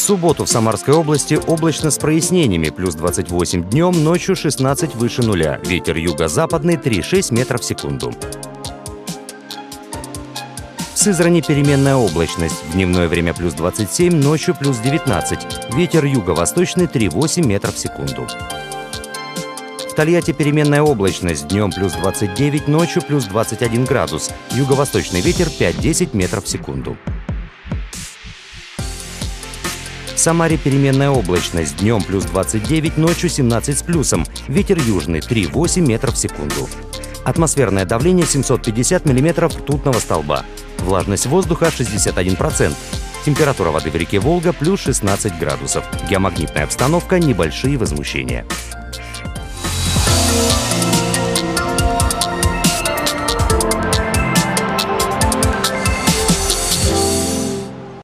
субботу в Самарской области облачно с прояснениями, плюс 28 днем, ночью 16 выше нуля. Ветер юго-западный 3,6 метров в секунду. В Сызрани переменная облачность. В дневное время плюс 27, ночью плюс 19. Ветер юго-восточный 3,8 метров в секунду. В Тольятти переменная облачность. Днем плюс 29, ночью плюс 21 градус. Юго-восточный ветер 5-10 метров в секунду. В Самаре переменная облачность. Днем плюс 29, ночью 17 с плюсом. Ветер южный 3,8 метров в секунду. Атмосферное давление 750 миллиметров ртутного столба. Влажность воздуха 61%. Температура воды в реке Волга плюс 16 градусов. Геомагнитная обстановка – небольшие возмущения.